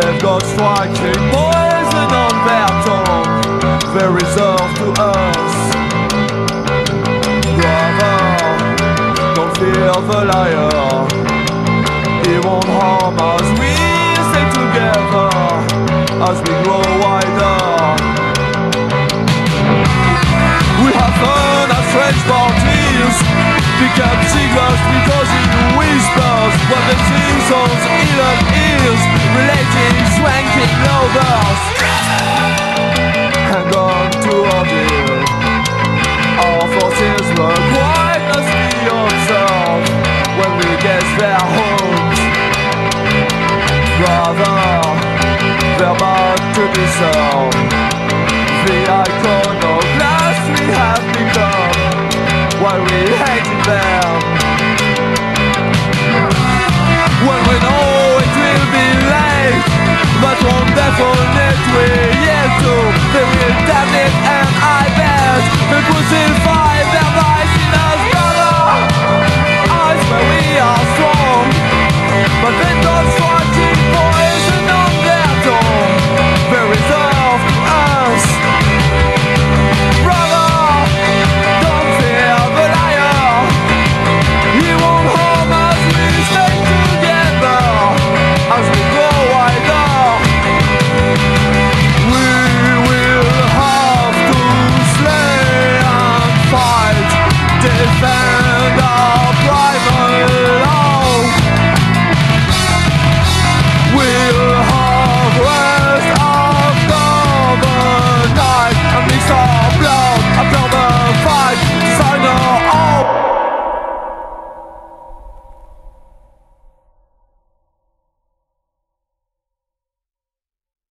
They've got striking poison on their tongue They're reserved to us. Brother, don't fear the liar. He won't harm us. We stay together As we grow wider. We have fun at strange parties Pick up cigarettes because he whispers What the ill ears To be served The iconoclast we have become While we hated them. When we know it will be late But on definite way yet to. They will damn it and I bet They crucify them